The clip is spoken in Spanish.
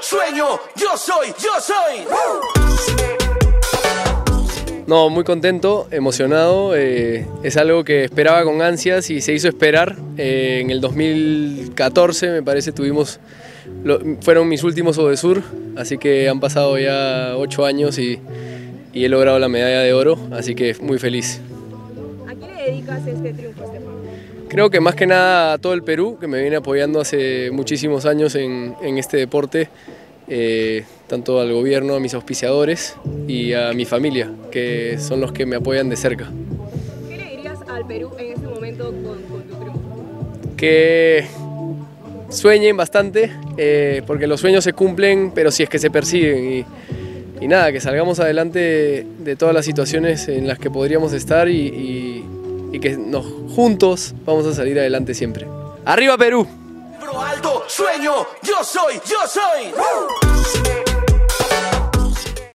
sueño, yo soy, yo soy. No, muy contento, emocionado. eh, es algo que esperaba con ansias y se hizo esperar. Eh, en el 2014, me parece, tuvimos. lo- fueron mis últimos Odesur, así que han pasado ya ocho años y, y he logrado la medalla de oro, así que muy feliz. ¿A quién le dedicas este triunfo, Estefan? Creo que más que nada a todo el Perú, que me viene apoyando hace muchísimos años en, en este deporte, eh, tanto al gobierno, a mis auspiciadores y a mi familia, que son los que me apoyan de cerca. ¿Qué le dirías al Perú en este momento con, con tu triunfo? que sueñen bastante, eh, porque los sueños se cumplen, pero si es que se persiguen. Y, y nada, que salgamos adelante de, de todas las situaciones en las que podríamos estar y, y- y que nos, juntos vamos a salir adelante siempre. ¡Arriba Perú! Alto, sueño, yo soy, yo soy.